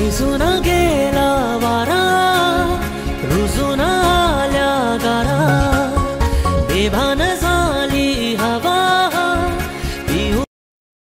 रुजून गेला वारा रुजून आल्या गारा। बेभान